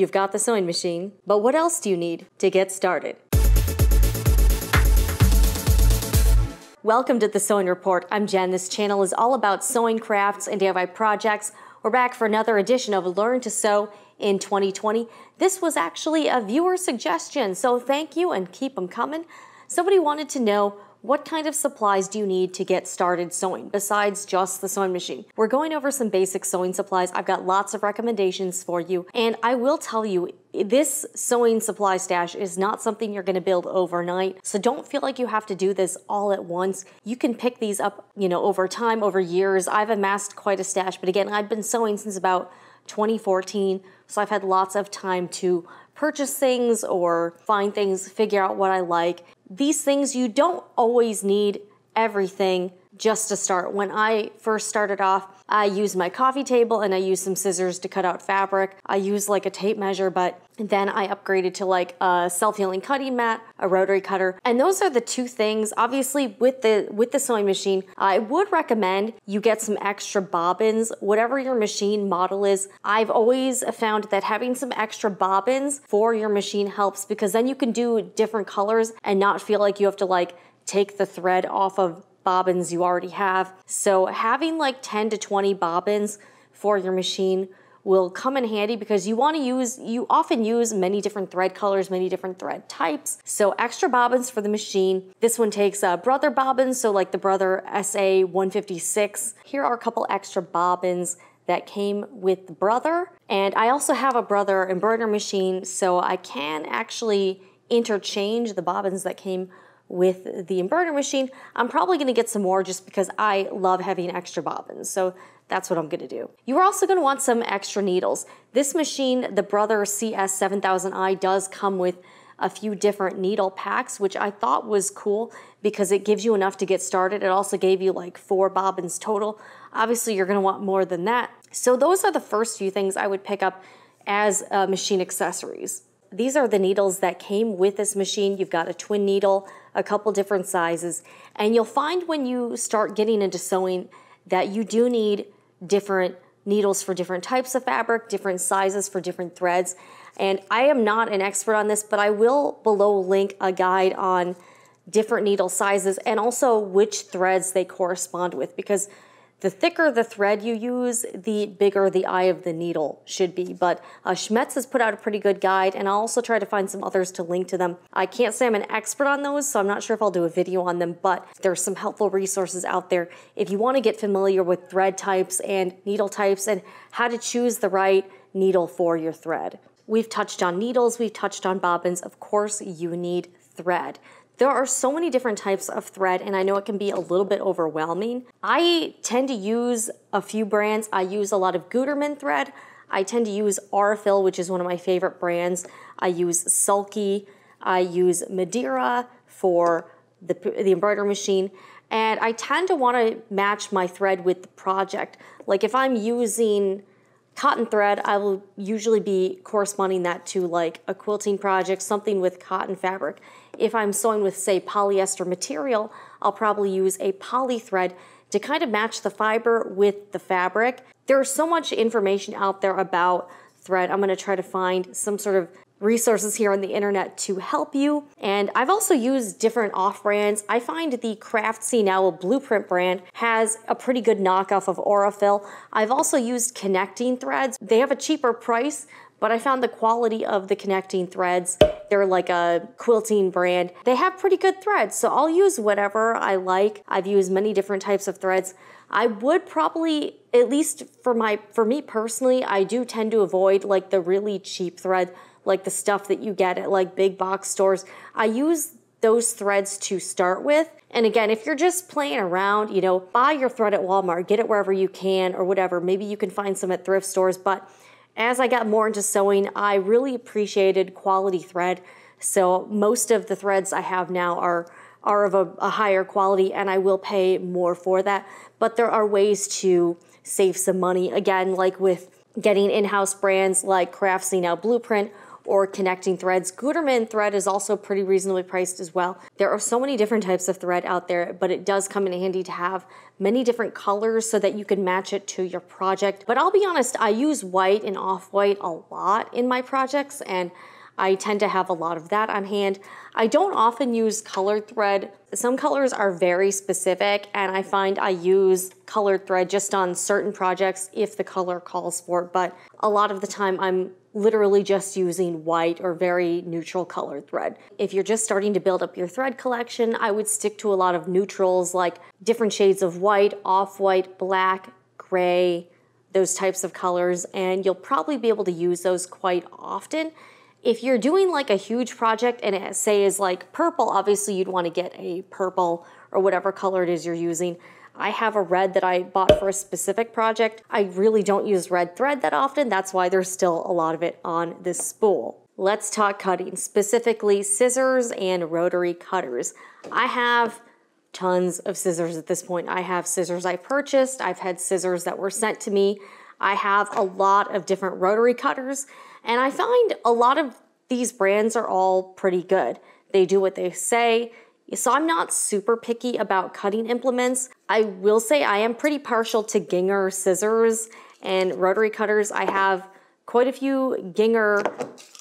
you've got the sewing machine, but what else do you need to get started? Welcome to the Sewing Report. I'm Jen. This channel is all about sewing crafts and DIY projects. We're back for another edition of Learn to Sew in 2020. This was actually a viewer suggestion, so thank you and keep them coming. Somebody wanted to know what kind of supplies do you need to get started sewing besides just the sewing machine? We're going over some basic sewing supplies. I've got lots of recommendations for you, and I will tell you this sewing supply stash is not something you're going to build overnight. So don't feel like you have to do this all at once. You can pick these up, you know, over time, over years. I've amassed quite a stash, but again, I've been sewing since about 2014, so I've had lots of time to purchase things or find things, figure out what I like. These things you don't always need everything just to start. When I first started off, I use my coffee table and I use some scissors to cut out fabric. I use like a tape measure, but then I upgraded to like a self-healing cutting mat, a rotary cutter. And those are the two things. Obviously with the with the sewing machine, I would recommend you get some extra bobbins, whatever your machine model is. I've always found that having some extra bobbins for your machine helps because then you can do different colors and not feel like you have to like take the thread off of bobbins you already have. So having like 10 to 20 bobbins for your machine will come in handy because you want to use, you often use many different thread colors, many different thread types. So extra bobbins for the machine. This one takes uh, Brother bobbins, so like the Brother SA 156. Here are a couple extra bobbins that came with the Brother. And I also have a Brother embroidery machine, so I can actually interchange the bobbins that came with the embroidery machine. I'm probably gonna get some more just because I love having extra bobbins. So that's what I'm gonna do. You are also gonna want some extra needles. This machine, the Brother CS7000i, does come with a few different needle packs, which I thought was cool because it gives you enough to get started. It also gave you like four bobbins total. Obviously, you're gonna want more than that. So those are the first few things I would pick up as uh, machine accessories. These are the needles that came with this machine. You've got a twin needle, a couple different sizes, and you'll find when you start getting into sewing that you do need different needles for different types of fabric, different sizes for different threads. And I am not an expert on this, but I will below link a guide on different needle sizes and also which threads they correspond with because the thicker the thread you use, the bigger the eye of the needle should be. But uh, Schmetz has put out a pretty good guide, and I'll also try to find some others to link to them. I can't say I'm an expert on those, so I'm not sure if I'll do a video on them, but there's some helpful resources out there if you want to get familiar with thread types and needle types and how to choose the right needle for your thread. We've touched on needles, we've touched on bobbins. Of course, you need thread. There are so many different types of thread, and I know it can be a little bit overwhelming. I tend to use a few brands. I use a lot of Gutermann thread. I tend to use Aurifil, which is one of my favorite brands. I use Sulky. I use Madeira for the, the embroidery machine. And I tend to want to match my thread with the project. Like if I'm using cotton thread, I will usually be corresponding that to like a quilting project, something with cotton fabric. If I'm sewing with, say, polyester material, I'll probably use a poly thread to kind of match the fiber with the fabric. There's so much information out there about thread. I'm going to try to find some sort of resources here on the internet to help you. And I've also used different off brands. I find the Craftsy Now Bluprint brand has a pretty good knockoff of Aurifil. I've also used connecting threads. They have a cheaper price, but I found the quality of the connecting threads, they're like a quilting brand. They have pretty good threads, so I'll use whatever I like. I've used many different types of threads. I would probably, at least for my, for me personally, I do tend to avoid like the really cheap thread, like the stuff that you get at like big box stores. I use those threads to start with. And again, if you're just playing around, you know, buy your thread at Walmart, get it wherever you can or whatever. Maybe you can find some at thrift stores, but as I got more into sewing, I really appreciated quality thread. So most of the threads I have now are are of a, a higher quality and I will pay more for that. But there are ways to save some money. Again, like with getting in-house brands like Craftsy Now Bluprint or connecting threads. Gutermann thread is also pretty reasonably priced as well. There are so many different types of thread out there, but it does come in handy to have many different colors so that you can match it to your project. But I'll be honest, I use white and off-white a lot in my projects and I tend to have a lot of that on hand. I don't often use colored thread. Some colors are very specific and I find I use colored thread just on certain projects if the color calls for it, but a lot of the time I'm literally just using white or very neutral colored thread. If you're just starting to build up your thread collection, I would stick to a lot of neutrals like different shades of white, off-white, black, gray, those types of colors, and you'll probably be able to use those quite often if you're doing like a huge project and it say is like purple, obviously you'd want to get a purple or whatever color it is you're using. I have a red that I bought for a specific project. I really don't use red thread that often. That's why there's still a lot of it on this spool. Let's talk cutting, specifically scissors and rotary cutters. I have tons of scissors at this point. I have scissors I purchased. I've had scissors that were sent to me. I have a lot of different rotary cutters. And I find a lot of these brands are all pretty good. They do what they say. So I'm not super picky about cutting implements. I will say I am pretty partial to Gingher scissors and rotary cutters. I have quite a few Gingher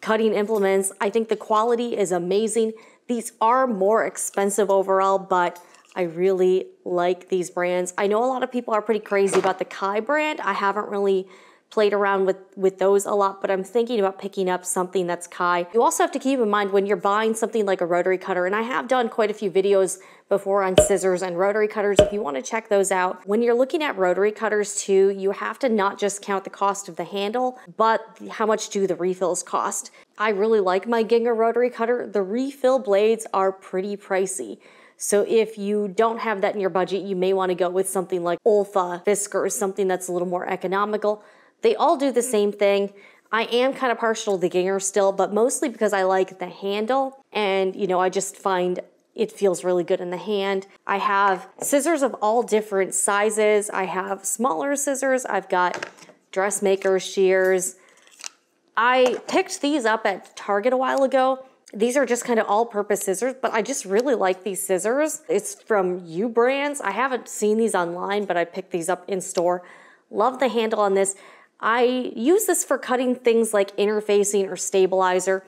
cutting implements. I think the quality is amazing. These are more expensive overall, but I really like these brands. I know a lot of people are pretty crazy about the Kai brand. I haven't really played around with, with those a lot, but I'm thinking about picking up something that's Kai. You also have to keep in mind when you're buying something like a rotary cutter, and I have done quite a few videos before on scissors and rotary cutters if you want to check those out. When you're looking at rotary cutters too, you have to not just count the cost of the handle, but how much do the refills cost. I really like my Gingher rotary cutter. The refill blades are pretty pricey. So if you don't have that in your budget, you may want to go with something like Olfa, Fiskars, something that's a little more economical. They all do the mm. same thing. I am kind of partial to the Gingher still, but mostly because I like the handle and, you know, I just find it feels really good in the hand. I have scissors of all different sizes. I have smaller scissors. I've got dressmaker shears. I picked these up at Target a while ago. These are just kind of all-purpose scissors, but I just really like these scissors. It's from U Brands. I haven't seen these online, but I picked these up in store. Love the handle on this. I use this for cutting things like interfacing or stabilizer.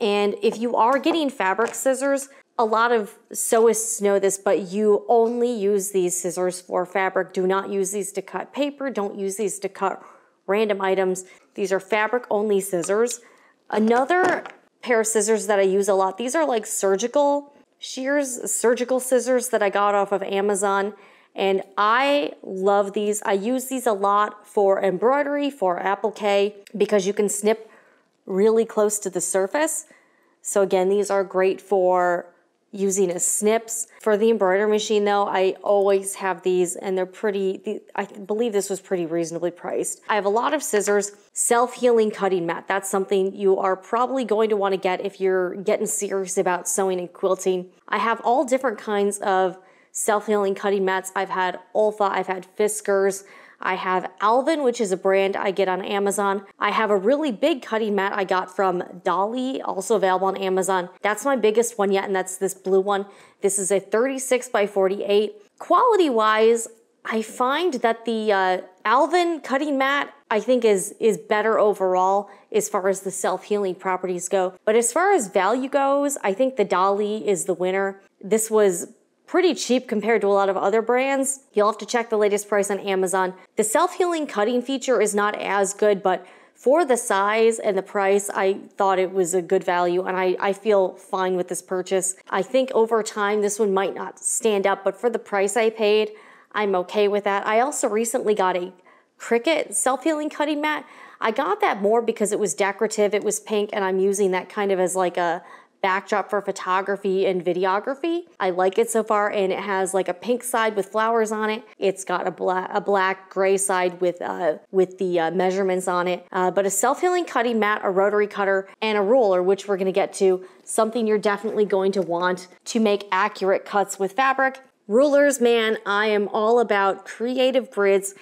And if you are getting fabric scissors, a lot of sewists know this, but you only use these scissors for fabric. Do not use these to cut paper. Don't use these to cut random items. These are fabric only scissors. Another pair of scissors that I use a lot, these are like surgical shears, surgical scissors that I got off of Amazon. And I love these. I use these a lot for embroidery, for applique, because you can snip really close to the surface. So again, these are great for using as snips. For the embroidery machine though, I always have these and they're pretty, I believe this was pretty reasonably priced. I have a lot of scissors, self-healing cutting mat. That's something you are probably going to want to get if you're getting serious about sewing and quilting. I have all different kinds of self-healing cutting mats. I've had Olfa, I've had Fiskars, I have Alvin, which is a brand I get on Amazon. I have a really big cutting mat I got from Dahle, also available on Amazon. That's my biggest one yet, and that's this blue one. This is a 36 by 48. Quality wise, I find that the uh, Alvin cutting mat I think is is better overall as far as the self-healing properties go. But as far as value goes, I think the Dahle is the winner. This was pretty cheap compared to a lot of other brands. You'll have to check the latest price on Amazon. The self-healing cutting feature is not as good, but for the size and the price, I thought it was a good value and I, I feel fine with this purchase. I think over time, this one might not stand up, but for the price I paid, I'm okay with that. I also recently got a Cricut self-healing cutting mat. I got that more because it was decorative, it was pink, and I'm using that kind of as like a backdrop for photography and videography. I like it so far and it has like a pink side with flowers on it. It's got a black, a black gray side with, uh, with the uh, measurements on it. Uh, but a self-healing cutting mat, a rotary cutter, and a ruler, which we're gonna get to, something you're definitely going to want to make accurate cuts with fabric. Rulers, man, I am all about creative grids.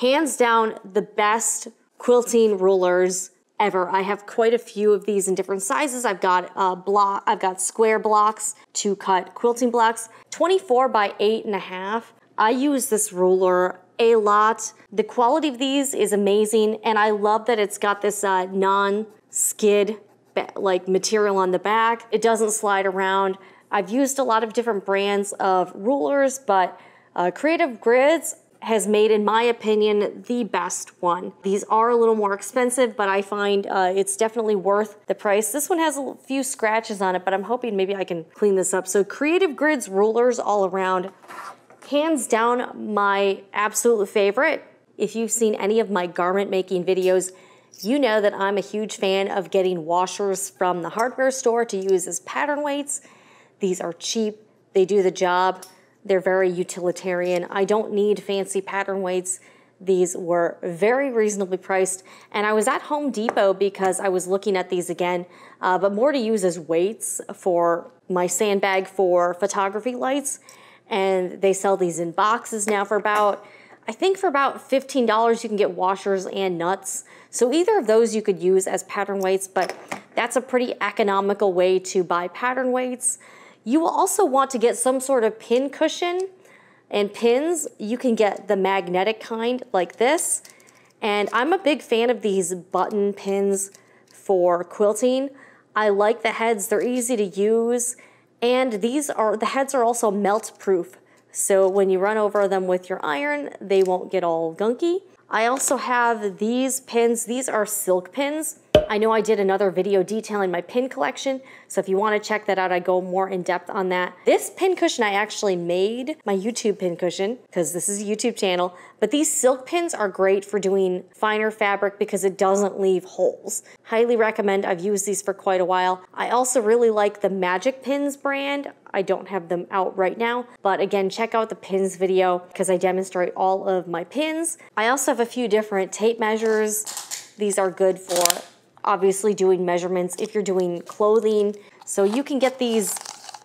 Hands down, the best quilting rulers ever. I have quite a few of these in different sizes. I've got a block, I've got square blocks to cut quilting blocks, 24 by eight and a half. I use this ruler a lot. The quality of these is amazing, and I love that it's got this uh, non-skid like material on the back. It doesn't slide around. I've used a lot of different brands of rulers, but uh, Creative Grids has made, in my opinion, the best one. These are a little more expensive, but I find uh, it's definitely worth the price. This one has a few scratches on it, but I'm hoping maybe I can clean this up. So Creative Grids rulers all around. Hands down, my absolute favorite. If you've seen any of my garment making videos, you know that I'm a huge fan of getting washers from the hardware store to use as pattern weights. These are cheap, they do the job. They're very utilitarian. I don't need fancy pattern weights. These were very reasonably priced. And I was at Home Depot because I was looking at these again, uh, but more to use as weights for my sandbag for photography lights. And they sell these in boxes now for about, I think for about $15 you can get washers and nuts. So either of those you could use as pattern weights, but that's a pretty economical way to buy pattern weights. You will also want to get some sort of pin cushion and pins. You can get the magnetic kind like this. And I'm a big fan of these button pins for quilting. I like the heads, they're easy to use. And these are, the heads are also melt proof. So when you run over them with your iron, they won't get all gunky. I also have these pins. These are silk pins. I know I did another video detailing my pin collection, so if you want to check that out, I go more in depth on that. This pin cushion I actually made, my YouTube pin cushion, because this is a YouTube channel, but these silk pins are great for doing finer fabric because it doesn't leave holes. Highly recommend, I've used these for quite a while. I also really like the Magic Pins brand. I don't have them out right now, but again, check out the pins video because I demonstrate all of my pins. I also have a few different tape measures. These are good for obviously doing measurements if you're doing clothing. So you can get these,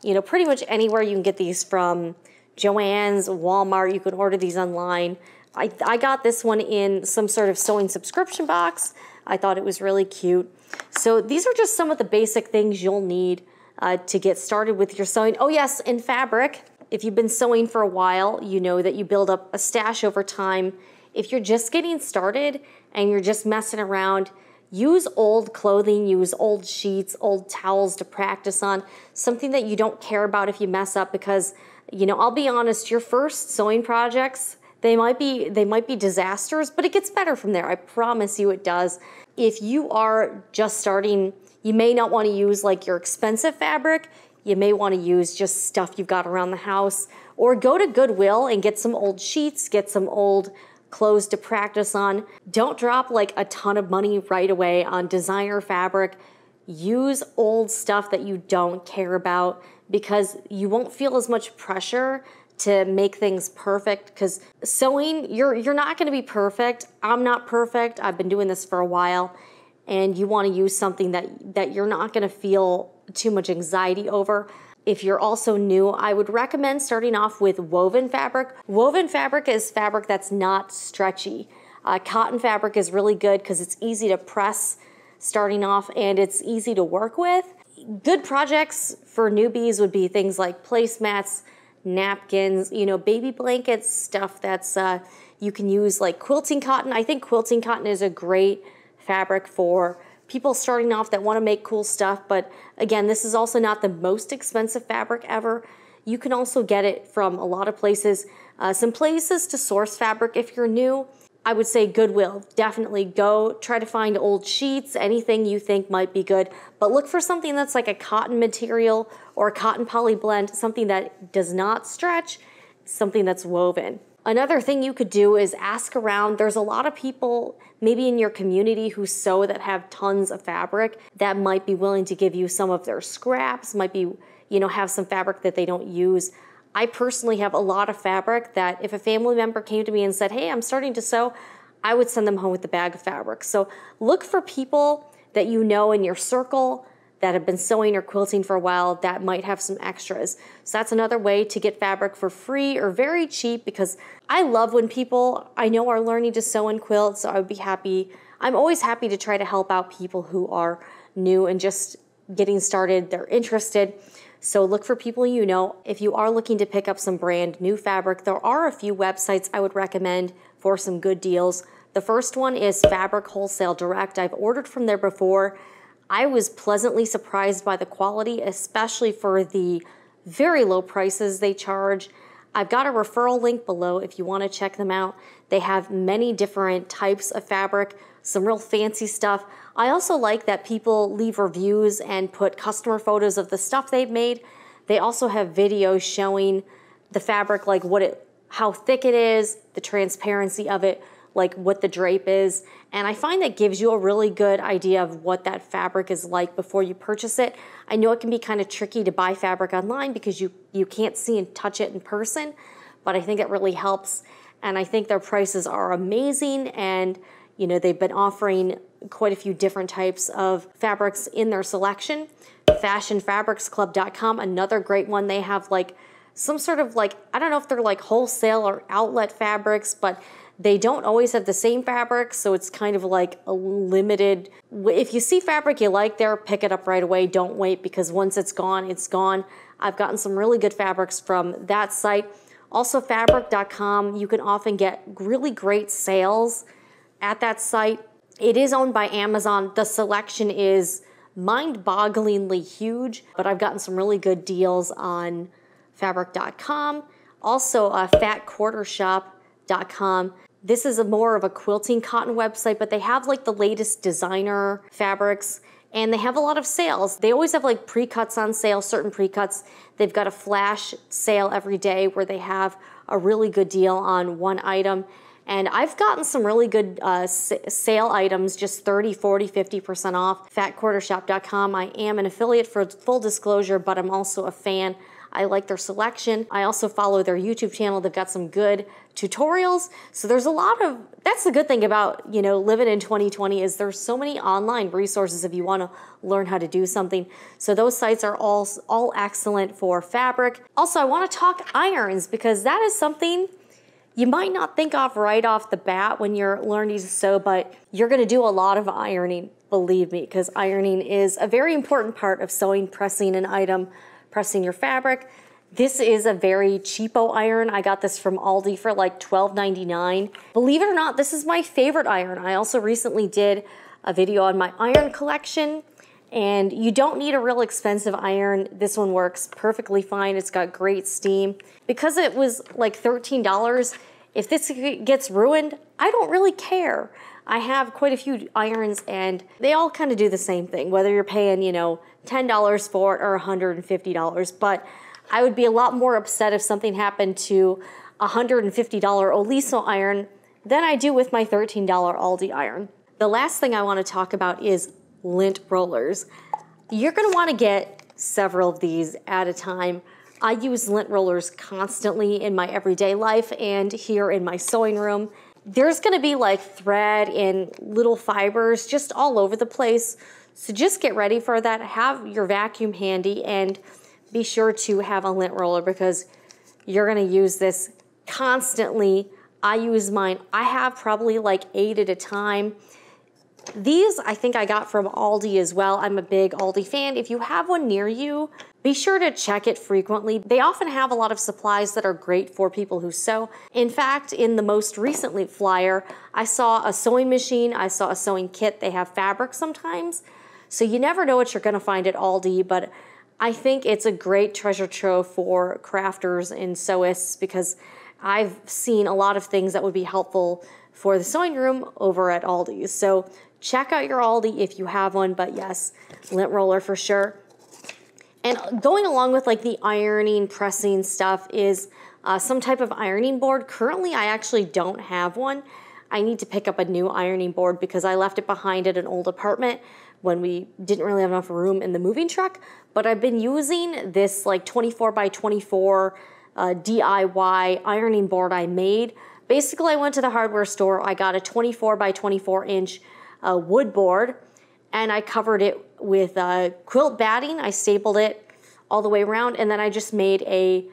you know, pretty much anywhere. You can get these from Joann's, Walmart. You can order these online. I, I got this one in some sort of sewing subscription box. I thought it was really cute. So these are just some of the basic things you'll need uh, to get started with your sewing. Oh yes, in fabric, if you've been sewing for a while, you know that you build up a stash over time. If you're just getting started and you're just messing around, Use old clothing, use old sheets, old towels to practice on, something that you don't care about if you mess up because, you know, I'll be honest, your first sewing projects, they might be they might be disasters, but it gets better from there. I promise you it does. If you are just starting, you may not want to use like your expensive fabric. You may want to use just stuff you've got around the house or go to Goodwill and get some old sheets, get some old clothes to practice on. Don't drop like a ton of money right away on designer fabric. Use old stuff that you don't care about because you won't feel as much pressure to make things perfect. Because sewing you're you're not going to be perfect. I'm not perfect. I've been doing this for a while. And you want to use something that that you're not going to feel too much anxiety over if you're also new, I would recommend starting off with woven fabric. Woven fabric is fabric that's not stretchy. Uh, cotton fabric is really good because it's easy to press starting off and it's easy to work with. Good projects for newbies would be things like placemats, napkins, you know, baby blankets, stuff that's uh, you can use like quilting cotton. I think quilting cotton is a great fabric for people starting off that want to make cool stuff. But again, this is also not the most expensive fabric ever. You can also get it from a lot of places. Uh, some places to source fabric if you're new. I would say Goodwill. Definitely go try to find old sheets, anything you think might be good, but look for something that's like a cotton material or a cotton poly blend, something that does not stretch, something that's woven. Another thing you could do is ask around. There's a lot of people, maybe in your community, who sew that have tons of fabric that might be willing to give you some of their scraps, might be, you know, have some fabric that they don't use. I personally have a lot of fabric that if a family member came to me and said, Hey, I'm starting to sew, I would send them home with a bag of fabric. So look for people that you know in your circle that have been sewing or quilting for a while that might have some extras. So that's another way to get fabric for free or very cheap because I love when people I know are learning to sew and quilt, so I would be happy. I'm always happy to try to help out people who are new and just getting started. They're interested. So look for people you know. If you are looking to pick up some brand new fabric, there are a few websites I would recommend for some good deals. The first one is Fabric Wholesale Direct. I've ordered from there before. I was pleasantly surprised by the quality, especially for the very low prices they charge. I've got a referral link below if you want to check them out. They have many different types of fabric, some real fancy stuff. I also like that people leave reviews and put customer photos of the stuff they've made. They also have videos showing the fabric, like what it, how thick it is, the transparency of it, like what the drape is. And I find that gives you a really good idea of what that fabric is like before you purchase it. I know it can be kind of tricky to buy fabric online because you, you can't see and touch it in person, but I think it really helps. And I think their prices are amazing and you know they've been offering quite a few different types of fabrics in their selection. Fashionfabricsclub.com, another great one. They have like some sort of like, I don't know if they're like wholesale or outlet fabrics, but they don't always have the same fabric, so it's kind of like a limited. If you see fabric you like there, pick it up right away. Don't wait because once it's gone, it's gone. I've gotten some really good fabrics from that site. Also, fabric.com, you can often get really great sales at that site. It is owned by Amazon. The selection is mind-bogglingly huge, but I've gotten some really good deals on fabric.com. Also, uh, This is a more of a quilting cotton website, but they have like the latest designer fabrics and they have a lot of sales. They always have like pre-cuts on sale, certain pre-cuts. They've got a flash sale every day where they have a really good deal on one item. And I've gotten some really good uh, sale items, just 30, 40, 50% off. FatQuarterShop.com. I am an affiliate for full disclosure, but I'm also a fan. I like their selection. I also follow their YouTube channel. They've got some good tutorials. So there's a lot of, that's the good thing about, you know, living in 2020 is there's so many online resources if you want to learn how to do something. So those sites are all, all excellent for fabric. Also, I want to talk irons because that is something you might not think of right off the bat when you're learning to sew, but you're going to do a lot of ironing, believe me, because ironing is a very important part of sewing, pressing an item, pressing your fabric. This is a very cheapo iron. I got this from Aldi for like $12.99. Believe it or not, this is my favorite iron. I also recently did a video on my iron collection and you don't need a real expensive iron. This one works perfectly fine. It's got great steam. Because it was like $13, if this gets ruined, I don't really care. I have quite a few irons and they all kind of do the same thing, whether you're paying, you know, $10 for it or $150. But I would be a lot more upset if something happened to a $150 Oliso iron than I do with my $13 Aldi iron. The last thing I want to talk about is lint rollers. You're going to want to get several of these at a time I use lint rollers constantly in my everyday life and here in my sewing room. There's gonna be like thread and little fibers just all over the place. So just get ready for that. Have your vacuum handy and be sure to have a lint roller because you're gonna use this constantly. I use mine. I have probably like eight at a time. These I think I got from Aldi as well. I'm a big Aldi fan. If you have one near you, be sure to check it frequently. They often have a lot of supplies that are great for people who sew. In fact, in the most recently flyer, I saw a sewing machine, I saw a sewing kit. They have fabric sometimes. So you never know what you're going to find at Aldi, but I think it's a great treasure trove for crafters and sewists because I've seen a lot of things that would be helpful for the sewing room over at Aldi's. So check out your Aldi if you have one, but yes, lint roller for sure. And going along with like the ironing, pressing stuff is uh, some type of ironing board. Currently, I actually don't have one. I need to pick up a new ironing board because I left it behind at an old apartment when we didn't really have enough room in the moving truck. But I've been using this like 24 by 24 uh, DIY ironing board I made. Basically, I went to the hardware store. I got a 24 by 24 inch uh, wood board and I covered it with uh, quilt batting. I stapled it all the way around, and then I just made a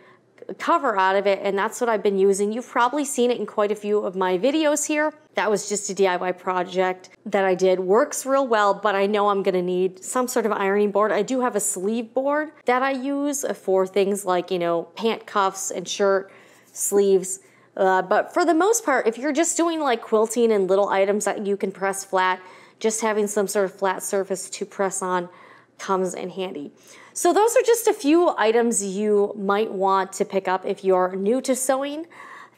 cover out of it and that's what I've been using. You've probably seen it in quite a few of my videos here. That was just a DIY project that I did. Works real well, but I know I'm gonna need some sort of ironing board. I do have a sleeve board that I use for things like, you know, pant cuffs and shirt sleeves. Uh, but for the most part, if you're just doing like quilting and little items that you can press flat, just having some sort of flat surface to press on comes in handy. So those are just a few items you might want to pick up if you're new to sewing.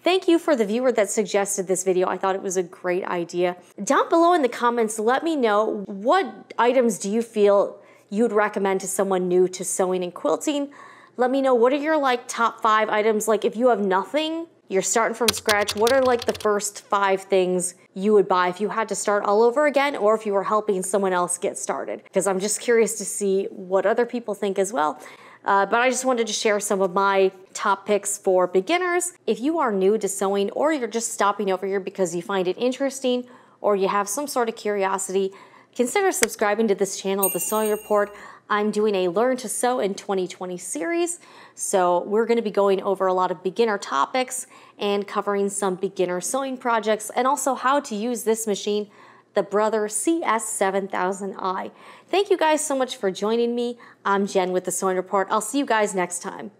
Thank you for the viewer that suggested this video. I thought it was a great idea. Down below in the comments, let me know what items do you feel you'd recommend to someone new to sewing and quilting. Let me know what are your like top five items. Like if you have nothing, you're starting from scratch, what are like the first five things you would buy if you had to start all over again or if you were helping someone else get started? Because I'm just curious to see what other people think as well. Uh, but I just wanted to share some of my top picks for beginners. If you are new to sewing or you're just stopping over here because you find it interesting or you have some sort of curiosity, consider subscribing to this channel, The Sewing Report. I'm doing a Learn to Sew in 2020 series. So we're going to be going over a lot of beginner topics and covering some beginner sewing projects and also how to use this machine, the Brother CS7000i. Thank you guys so much for joining me. I'm Jen with the Sewing Report. I'll see you guys next time.